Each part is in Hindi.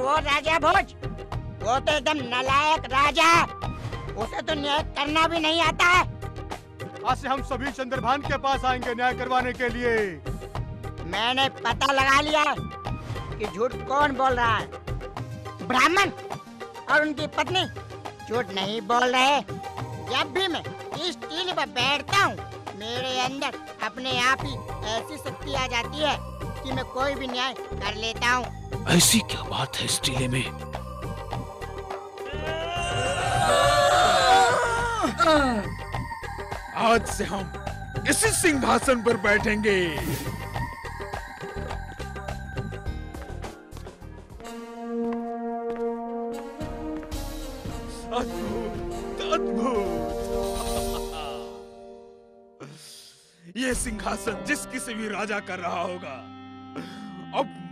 वो राजा भोज वो तो एकदम नलायक राजा। है उसे तो न्याय करना भी नहीं आता है। आज से हम सभी चंद्रभान के पास आएँगे न्याय करवाने के लिए। मैंने पता लगा लिया है कि झूठ कौन बोल रहा है। ब्राह्मण और उनकी पत्नी झूठ नहीं बोल रहे। जब भी मैं इस टीले पर बैठता हूँ मेरे अंदर अपने आप ही ऐसी शक्ति आ जाती है। कि मैं कोई भी न्याय कर लेता हूँ। ऐसी क्या बात है इस टीले में? आज से हम इसी सिंहासन पर बैठेंगे। सिंहासन जिस किसी भी राजा कर रहा होगा।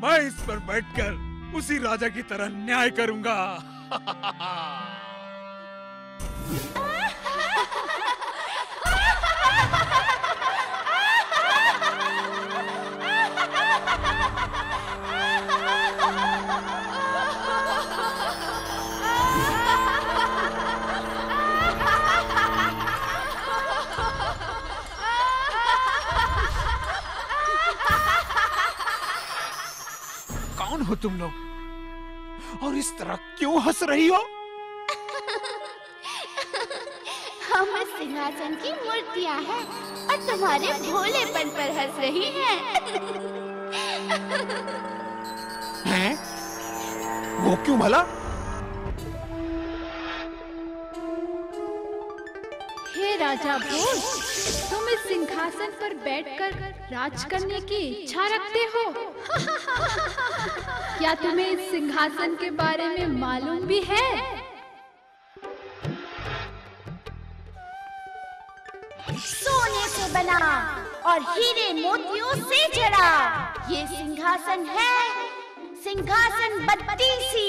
मैं इस पर बैठकर उसी राजा की तरह न्याय करूँगा। कौन हो तुम लोग और इस तरह क्यों हंस रही हो हम सिंहासन की मूर्तियाँ हैं और तुम्हारे भोलेपन पर हंस रही हैं। हैं? वो क्यों भला हे राजा भोज तुम इस सिंहासन पर बैठकर राज करने की इच्छा रखते हो? क्या तुम्हें इस सिंहासन के बारे में मालूम भी है? सोने से बना और हीरे मोतियों से जड़ा। ये सिंहासन है सिंहासन बत्तीसी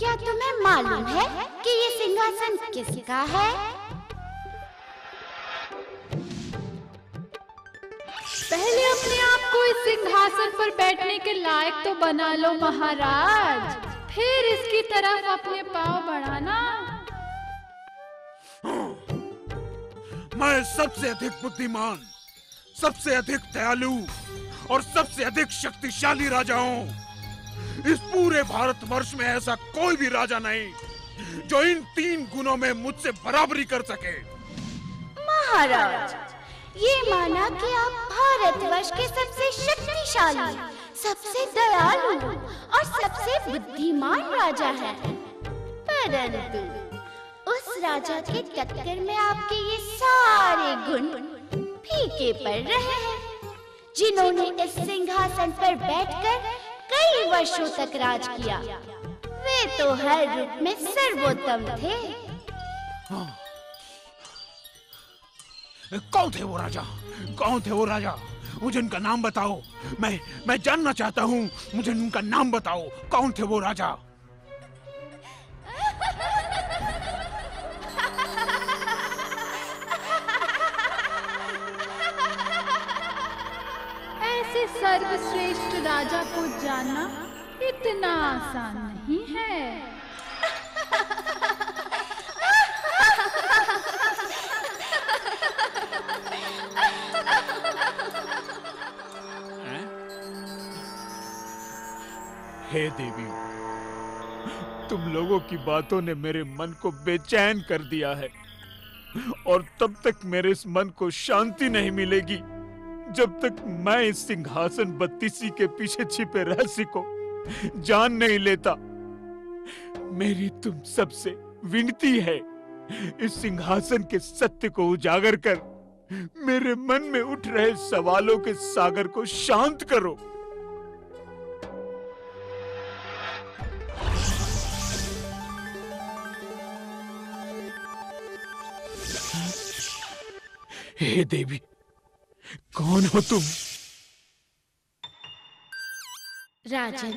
क्या तुम्हें मालूम है कि ये सिंहासन किसका है? को इस सिंहासन पर बैठने के लायक तो बना लो महाराज। फिर इसकी तरफ़ अपने पाँव बढ़ाना। मैं सबसे अधिक बुद्धिमान सबसे अधिक दयालु और सबसे अधिक शक्तिशाली राजा हूँ। इस पूरे भारत वर्ष में ऐसा कोई भी राजा नहीं जो इन तीन गुणों में मुझसे बराबरी कर सके। महाराज ये माना कि आप भारतवर्ष के सबसे शक्तिशाली, सबसे दयालु और सबसे बुद्धिमान राजा हैं। परंतु उस राजा के टक्कर में आपके ये सारे गुण फीके पड़ रहे हैं, जिन्होंने इस सिंहासन पर बैठकर कई वर्षों तक राज किया। वे तो हर रूप में सर्वोत्तम थे। कौन थे वो राजा? कौन थे वो राजा? मुझे उनका नाम बताओ। मैं मैं जानना चाहता हूँ। मुझे उनका नाम बताओ। कौन थे वो राजा? ऐसे सर्वश्रेष्ठ राजा को जानना इतना आसान नहीं है। हे देवी तुम लोगों की बातों ने मेरे मन को बेचैन कर दिया है, और तब तक मेरे इस मन को शांति नहीं मिलेगी, जब तक मैं इस सिंहासन बत्तीसी के पीछे छिपे रहस्य को जान नहीं लेता। मेरी तुम सबसे विनती है, इस सिंहासन के सत्य को उजागर कर, मेरे मन में उठ रहे सवालों के सागर को शांत करो। हे देवी कौन हो तुम? राजन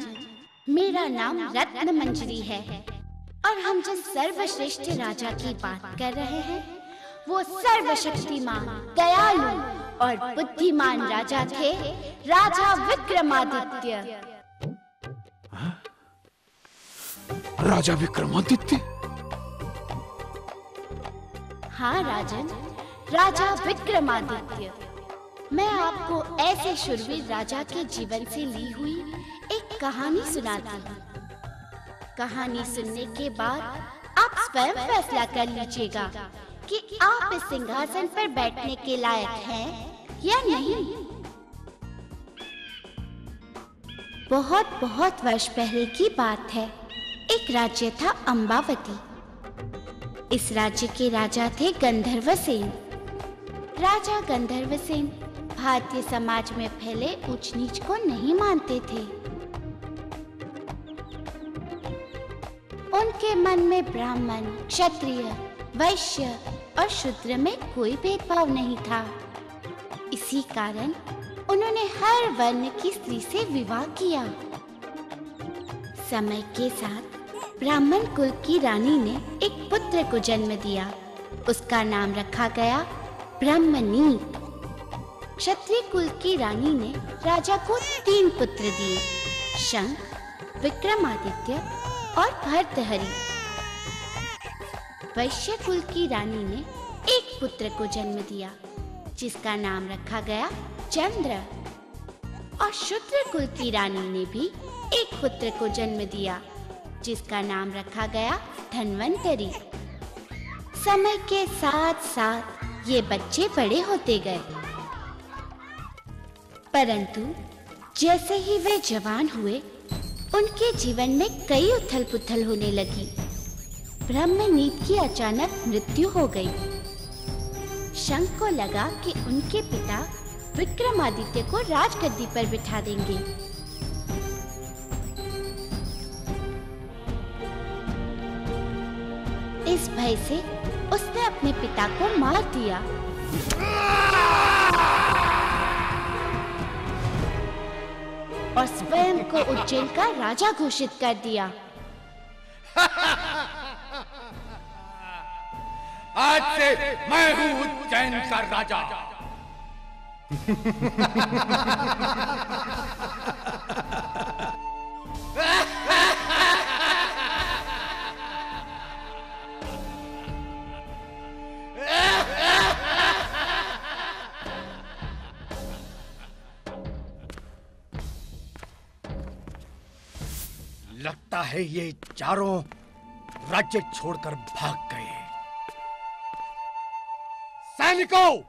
मेरा नाम रत्न मंजरी है। और हम जिस सर्वश्रेष्ठ राजा की बात कर रहे हैं वो सर्वशक्तिमान दयालु और बुद्धिमान राजा थे राजा विक्रमादित्य। हाँ? राजा विक्रमादित्य? हाँ राजन। राजा विक्रमादित्य। मैं आपको ऐसे शुरवीर राजा के जीवन से ली हुई एक कहानी सुनाती हूँ। कहानी सुनने के बाद आप स्वयं फैसला कर लीजिएगा कि आप इस सिंहासन पर बैठने के लायक हैं या नहीं। बहुत बहुत वर्ष पहले की बात है। एक राज्य था अम्बावती इस राज्य के राजा थे गंधर्व सेन। राजा गंधर्व सेन भारतीय समाज में फैले ऊंच नीच को नहीं मानते थे। उनके मन में ब्राह्मण, क्षत्रिय, वैश्य और शूद्र में कोई भेदभाव नहीं था। इसी कारण उन्होंने हर वर्ण की स्त्री से विवाह किया। समय के साथ ब्राह्मण कुल की रानी ने एक पुत्र को जन्म दिया। उसका नाम रखा गया ब्रह्मनीत क्षत्रिय कुल की रानी ने राजा को तीन पुत्र दिए, शंख, विक्रमादित्य और भर्तहरि वैश्य कुल की रानी ने एक पुत्र को जन्म दिया, जिसका नाम रखा गया चंद्र। और शूद्र कुल की रानी ने भी एक पुत्र को जन्म दिया, जिसका नाम रखा गया धन्वंतरी। समय के साथ साथ ये बच्चे बड़े होते गए। परंतु जैसे ही वे जवान हुए, उनके जीवन में कई उथल पुथल होने लगी। ब्रह्मनीत की अचानक मृत्यु हो गई। शंख को लगा कि उनके पिता विक्रमादित्य को राजगद्दी पर बिठा देंगे। इस भय से उसने अपने पिता को मार दिया। और स्वयं को उज्जैन का राजा घोषित कर दिया। आज से मैं हूँ उज्जैन का राजा। चारों राज्य छोड़कर भाग गए। सैनिकों,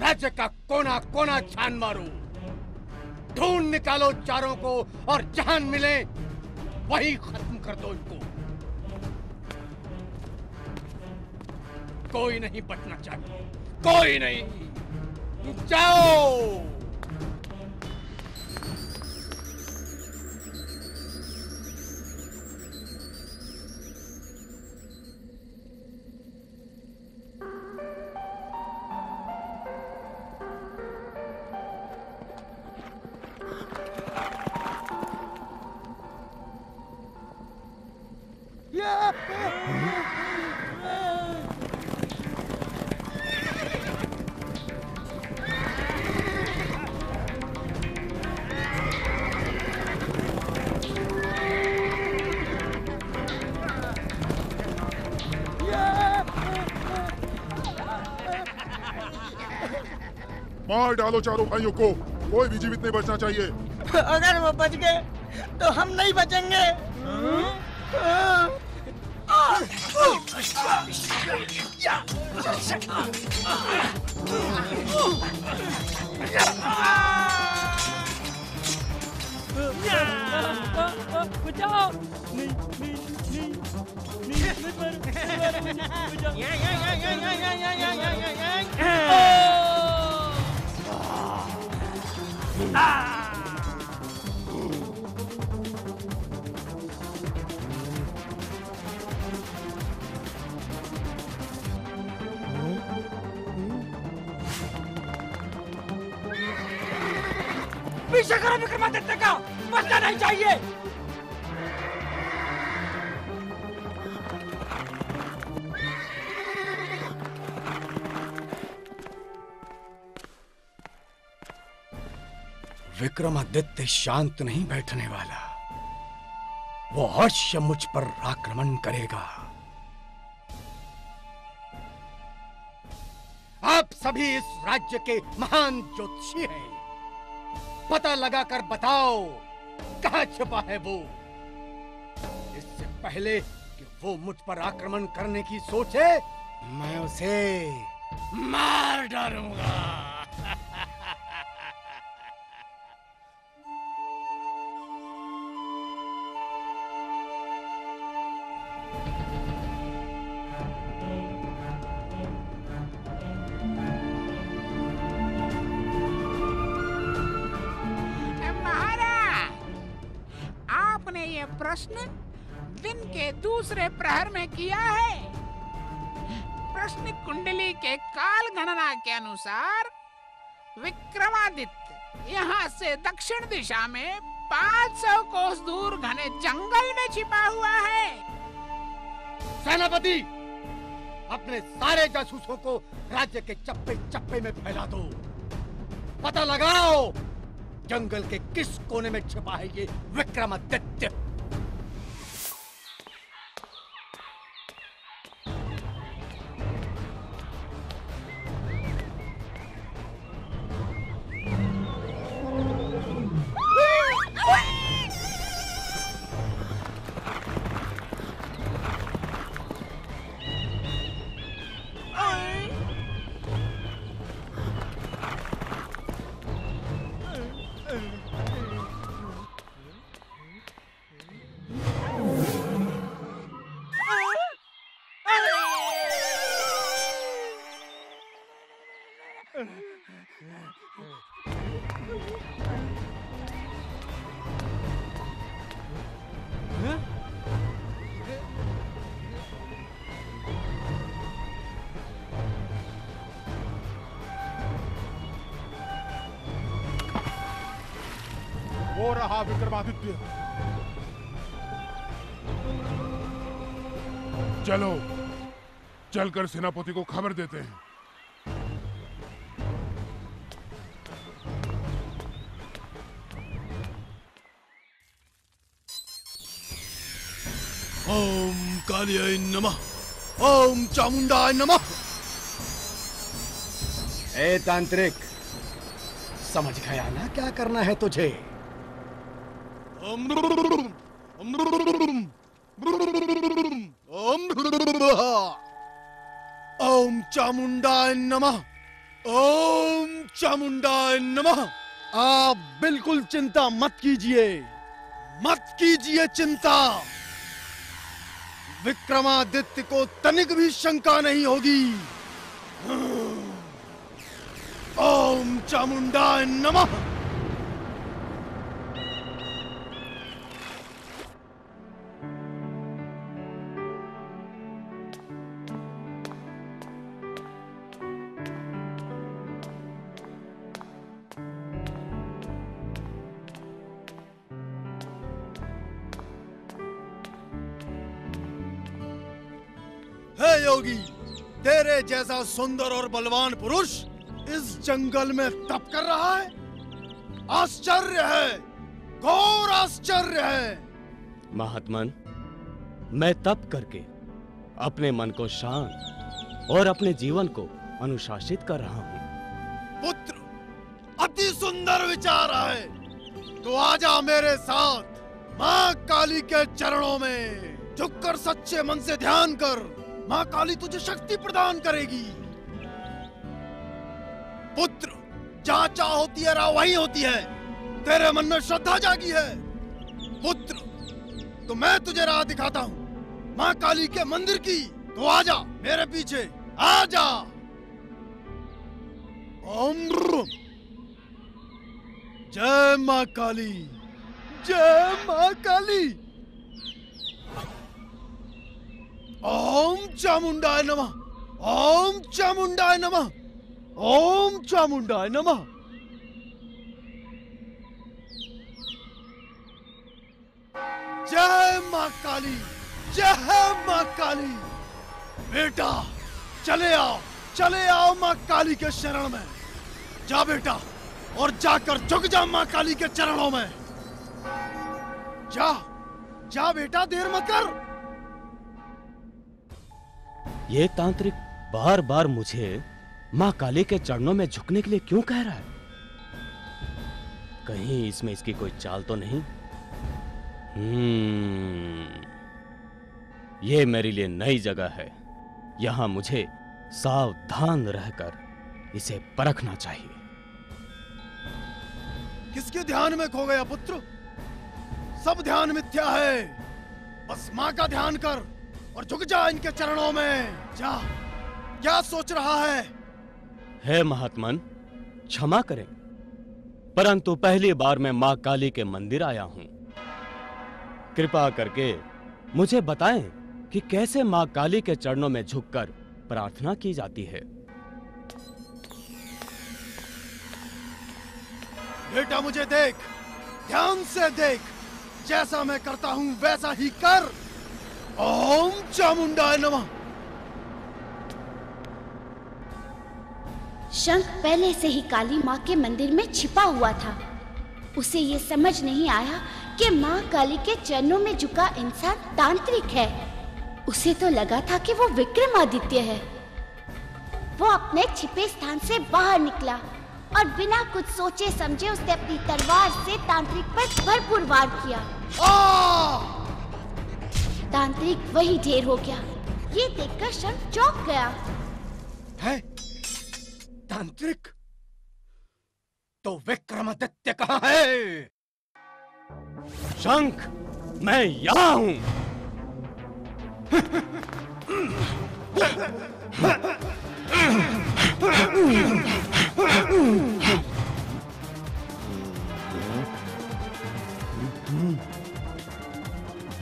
राज्य का कोना कोना छान मारो। ढूंढ निकालो चारों को और जहाँ मिले, वही खत्म कर दो इनको। कोई नहीं बचना चाहिए। कोई नहीं। जाओ! मार डालो चारों भाइयों को कोई भी जीवित नहीं बचना चाहिए अगर वो बच गए तो हम नहीं बचेंगे पीछे करो विक्रमादित्य का बचना नहीं चाहिए। विक्रमादित्य शांत नहीं बैठने वाला। वो अवश्य मुझ पर आक्रमण करेगा। आप सभी इस राज्य के महान ज्योतिषी हैं। पता लगाकर बताओ, कहाँ छुपा है वो? इससे पहले कि वो मुझ पर आक्रमण करने की सोचे, मैं उसे मार डालूँगा। गणना के अनुसार विक्रमादित्य यहाँ से दक्षिण दिशा में 500 कोस दूर घने जंगल में छिपा हुआ है। सेनापति, अपने सारे जासूसों को राज्य के चप्पे चप्पे में फैला दो। पता लगाओ, जंगल के किस कोने में छिपा है ये विक्रमादित्य। रहा विक्रमादित्य। चलो चलकर सेनापति को खबर देते हैं। ओम कालियाय नमः ओम चामुंडाय नमः। ए तांत्रिक समझ गया ना क्या करना है तुझे? ओम नमः। ओम चामुंडाय नमः। आप बिल्कुल चिंता मत कीजिए। मत कीजिए चिंता। विक्रमादित्य को तनिक भी शंका नहीं होगी। ओम चामुंडाय नमः। हे योगी तेरे जैसा सुंदर और बलवान पुरुष इस जंगल में तप कर रहा है। आश्चर्य है घोर आश्चर्य है। महात्मन मैं तप करके अपने मन को शांत और अपने जीवन को अनुशासित कर रहा हूँ। पुत्र अति सुंदर विचार है। तो आजा मेरे साथ माँ काली के चरणों में झुककर सच्चे मन से ध्यान कर। माँ काली तुझे शक्ति प्रदान करेगी। पुत्र चाह होती है, राह वही होती है। तेरे मन में श्रद्धा जागी है। पुत्र तो मैं तुझे राह दिखाता हूँ। माँ काली के मंदिर की तो आजा मेरे पीछे आजा। जय माँ काली, जय माँ काली। ओम चामुंडाय नमः। ओम चामुंडाय नमः। ओम चामुंडाय नमः। जय माँ काली, जय माँ काली। बेटा, चले आओ चले आओ माँ काली के शरण में। जा बेटा, और जाकर झुक जा माँ काली के चरणों में। जा जा बेटा, देर मत कर। ये तांत्रिक बार बार मुझे माँ काली के चरणों में झुकने के लिए क्यों कह रहा है? कहीं इसमें इसकी कोई चाल तो नहीं? हम्म, ये मेरे लिए नई जगह है। यहाँ मुझे सावधान रहकर इसे परखना चाहिए। किसके ध्यान में खो गया पुत्र? सब ध्यान मिथ्या है। बस माँ का ध्यान कर। और झुक जा इनके चरणों में। जा। क्या सोच रहा है? है महात्मन क्षमा करें परंतु पहली बार मैं माँ काली के मंदिर आया हूँ। कृपा करके मुझे बताएँ कि कैसे माँ काली के चरणों में झुककर प्रार्थना की जाती है। बेटा मुझे देख ध्यान से देख जैसा मैं करता हूँ वैसा ही कर। ओम चामुंडाय नमः शंख पहले से ही काली माँ के मंदिर में छिपा हुआ था। उसे ये समझ नहीं आया कि माँ काली के चरणों में झुका इंसान तांत्रिक है। उसे तो लगा था कि वो विक्रमादित्य है। वो अपने छिपे स्थान से बाहर निकला और बिना कुछ सोचे समझे उसने अपनी तलवार से तांत्रिक पर भरपूर वार किया। तांत्रिक वही ढेर हो गया। ये देखकर शंख चौंक गया। है? तांत्रिक? तो विक्रमादित्य कहाँ है? शंख, मैं यहाँ हूँ।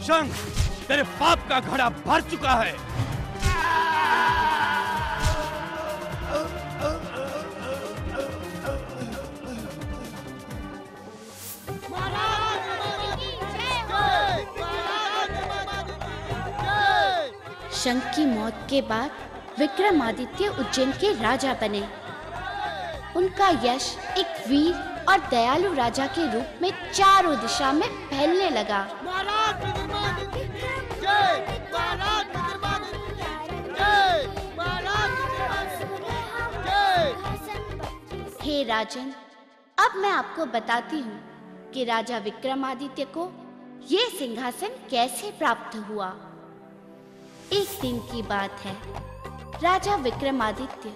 शंख तेरे पाप का घड़ा भर चुका है। शंख की मौत के बाद विक्रमादित्य उज्जैन के राजा बने। उनका यश एक वीर और दयालु राजा के रूप में चारों दिशा में फैलने लगा। राजन, अब मैं आपको बताती हूँ कि राजा विक्रमादित्य को ये सिंहासन कैसे प्राप्त हुआ। एक दिन की बात है। राजा विक्रमादित्य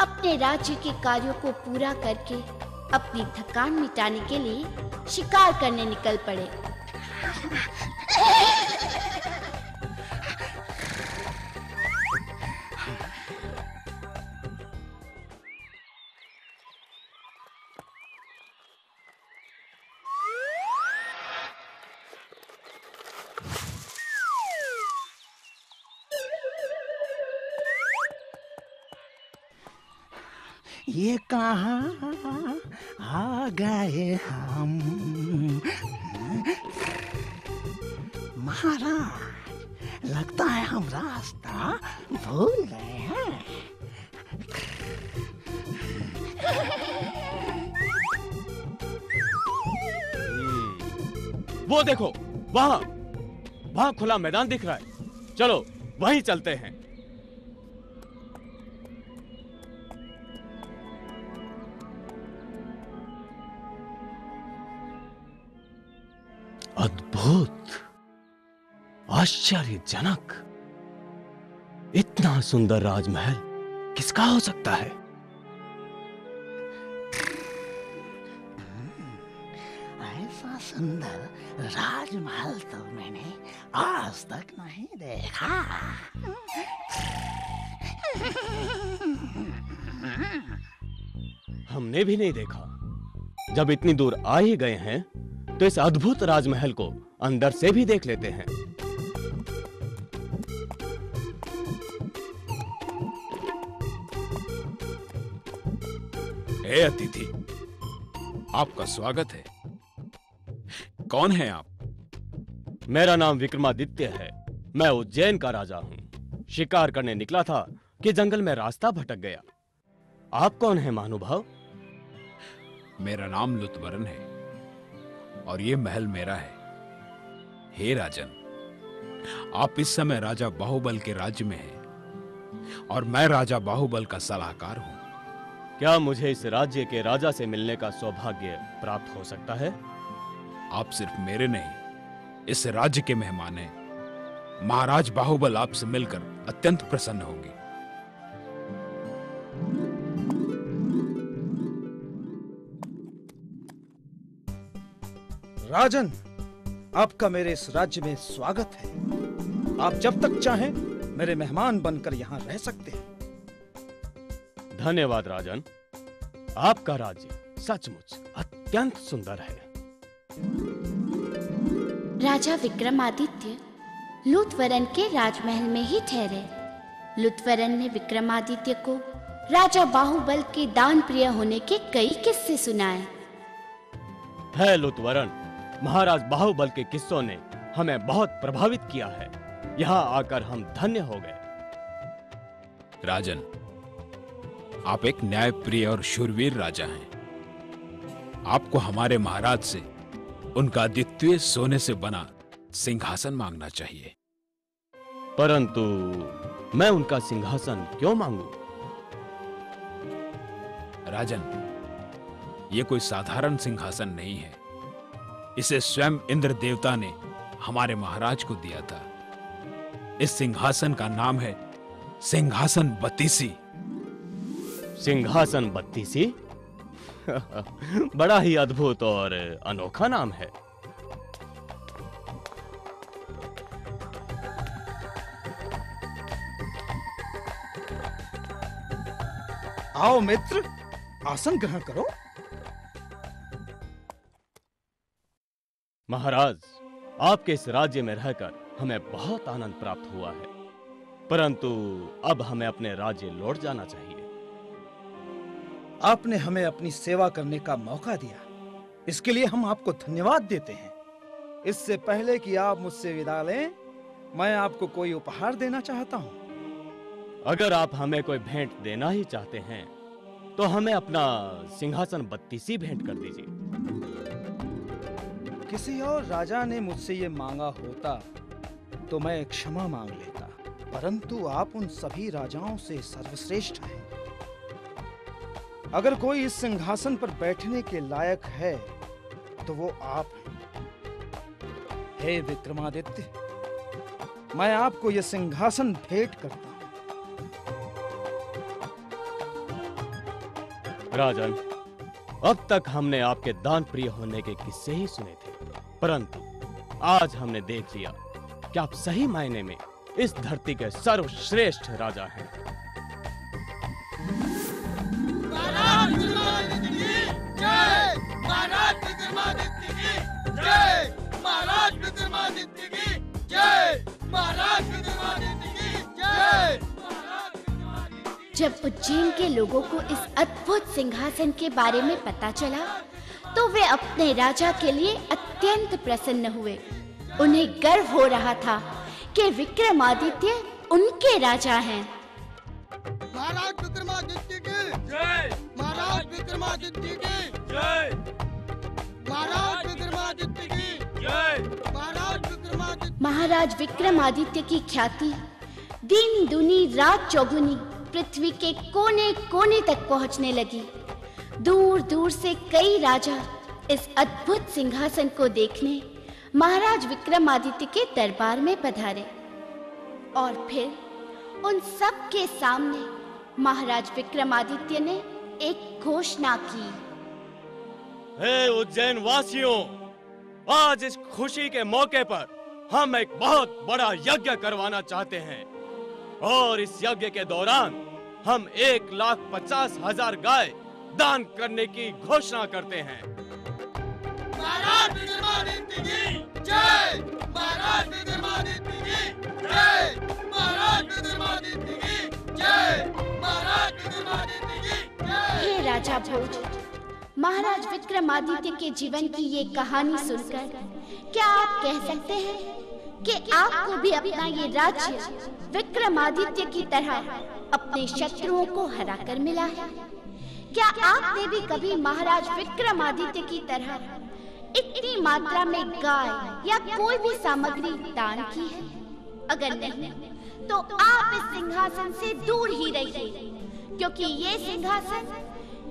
अपने राज्य के कार्यों को पूरा करके अपनी थकान मिटाने के लिए शिकार करने निकल पड़े। ये कहाँ आ गए हम? महाराज, लगता है हम रास्ता भूल गए हैं। वो देखो, वहाँ वहाँ खुला मैदान दिख रहा है। चलो, वहीं चलते हैं। अद्भुत आश्चर्यजनक इतना सुंदर राजमहल किसका हो सकता है? ऐसा सुंदर राजमहल तो मैंने आज तक नहीं देखा। हमने भी नहीं देखा। जब इतनी दूर आ ही गए हैं तो इस अद्भुत राजमहल को अंदर से भी देख लेते हैं। हे अतिथि आपका स्वागत है। कौन है आप? मेरा नाम विक्रमादित्य है। मैं उज्जैन का राजा हूँ। शिकार करने निकला था कि जंगल में रास्ता भटक गया। आप कौन है महानुभाव? मेरा नाम लुतबरन है। और ये महल मेरा है। हे राजन आप इस समय राजा बाहुबल के राज्य में हैं और मैं राजा बाहुबल का सलाहकार हूँ। क्या मुझे इस राज्य के राजा से मिलने का सौभाग्य प्राप्त हो सकता है? आप सिर्फ़ मेरे नहीं इस राज्य के मेहमान हैं। महाराज बाहुबल आपसे मिलकर अत्यंत प्रसन्न होंगे। राजन आपका मेरे इस राज्य में स्वागत है। आप जब तक चाहें मेरे मेहमान बनकर यहाँ रह सकते हैं। धन्यवाद राजन। आपका राज्य सचमुच अत्यंत सुंदर है। राजा विक्रमादित्य लुथवरन के राजमहल में ही ठहरे। लुथवरन ने विक्रमादित्य को राजा बाहुबल के दान प्रिय होने के कई किस्से सुनाए। है लुतवरण महाराज बाहुबल के किस्सों ने हमें बहुत प्रभावित किया है। यहाँ आकर हम धन्य हो गए। राजन आप एक न्यायप्रिय और शूरवीर राजा हैं। आपको हमारे महाराज से उनका द्वितीय सोने से बना सिंहासन मांगना चाहिए। परंतु मैं उनका सिंहासन क्यों मांगू? राजन ये कोई साधारण सिंहासन नहीं है। इसे स्वयं इंद्र देवता ने हमारे महाराज को दिया था। इस सिंहासन का नाम है सिंहासन बत्तीसी। सिंहासन बत्तीसी? बड़ा ही अद्भुत और अनोखा नाम है। आओ मित्र आसन ग्रहण करो। महाराज आपके इस राज्य में रहकर हमें बहुत आनंद प्राप्त हुआ है। परंतु अब हमें अपने राज्य लौट जाना चाहिए। आपने हमें अपनी सेवा करने का मौका दिया। इसके लिए हम आपको धन्यवाद देते हैं। इससे पहले कि आप मुझसे विदा लें मैं आपको कोई उपहार देना चाहता हूँ। अगर आप हमें कोई भेंट देना ही चाहते हैं तो हमें अपना सिंहासन बत्तीसी भेंट कर दीजिए। किसी और राजा ने मुझसे ये मांगा होता तो मैं क्षमा मांग लेता। परंतु आप उन सभी राजाओं से सर्वश्रेष्ठ हैं। अगर कोई इस सिंहासन पर बैठने के लायक है तो वो आप हैं। हे विक्रमादित्य, मैं आपको यह सिंहासन भेंट करता हूँ। राजन, अब तक हमने आपके दान प्रिय होने के किस्से ही सुने थे। परंतु आज हमने देख लिया कि आप सही मायने में इस धरती के सर्वश्रेष्ठ राजा हैं। जब उज्जैन के लोगों को इस अद्भुत सिंहासन के बारे में पता चला तो वे अपने राजा के लिए अत्यंत प्रसन्न हुए। उन्हें गर्व हो रहा था कि विक्रमादित्य उनके राजा हैं। महाराज विक्रमादित्य की। जय। महाराज विक्रमादित्य की। जय। महाराज विक्रमादित्य की। जय। महाराज विक्रमादित्य महाराज विक्रमादित्य की ख्याति दिन दुनी रात चौगुनी पृथ्वी के कोने कोने तक पहुँचने लगी। दूर दूर से कई राजा इस अद्भुत सिंहासन को देखने महाराज विक्रमादित्य के दरबार में पधारे। और फिर उन सब के सामने महाराज विक्रमादित्य ने एक घोषणा की। हे उज्जैन वासियों आज इस खुशी के मौके पर हम एक बहुत बड़ा यज्ञ करवाना चाहते हैं। और इस यज्ञ के दौरान हम एक लाख पचास हज़ार गाय दान करने की घोषणा करते हैं। महाराज विक्रमादित्य हे राजा भोज, महाराज विक्रमादित्य के जीवन की ये कहानी सुनकर क्या आप कह सकते हैं कि आपको भी अपना ये राज्य विक्रमादित्य की तरह अपने शत्रुओं को हराकर मिला है? क्या आपने भी कभी महाराज विक्रमादित्य की तरह इतनी मात्रा में गाय या कोई भी सामग्री दान की है? अगर नहीं तो आप इस सिंहासन से दूर ही रहिए, क्योंकि ये सिंहासन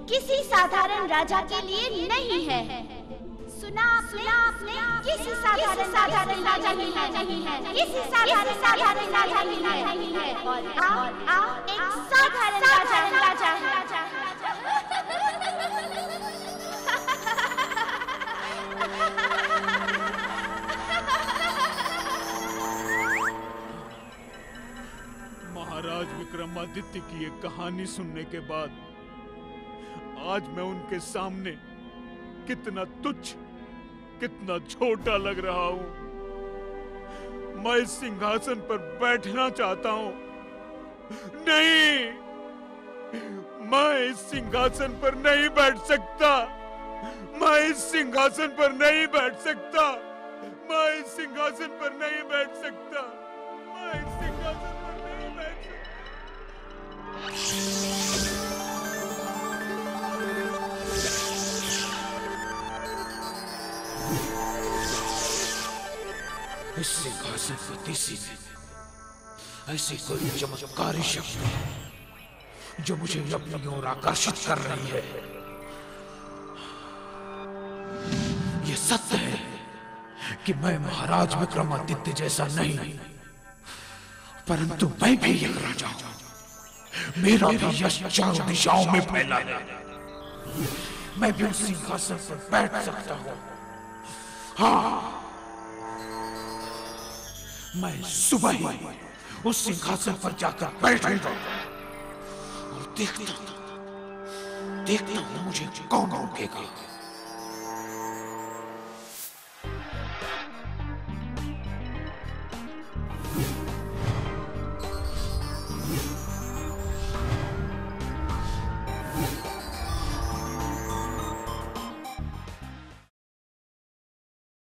किसी साधारण राजा के लिए नहीं है। सुना सुना आपने? किसी साधारण साधारण राजा नहीं है नहीं है। किसी साधारण साधारण राजा नहीं है। और आप एक साधारण राजा राजा महाराज विक्रमादित्य की ये कहानी सुनने के बाद आज मैं उनके सामने कितना तुच्छ, कितना छोटा लग रहा हूँ। मैं इस सिंहासन पर बैठना चाहता हूँ। नहीं, मैं इस सिंहासन पर नहीं बैठ सकता। मैं इस सिंहासन पर नहीं बैठ सकता। मैं इस सिंहासन पर नहीं बैठ सकता। पर ऐसी कोई चमत्कारी शक्ति जो मुझे अपनी ओर आकर्षित कर रही है। ये सत्य है कि मैं महाराज विक्रमादित्य जैसा नहीं, परंतु मैं भी एक राजा हूँ। मेरा भी यश चारों दिशाओं में फैला है मैं भी उस सिंहासन पर बैठ सकता हूँ। हाँ। मैं सुबह ही उस सिंहासन पर जाकर बैठूँगा और देखता देखता मुझे कौन रोकेगा।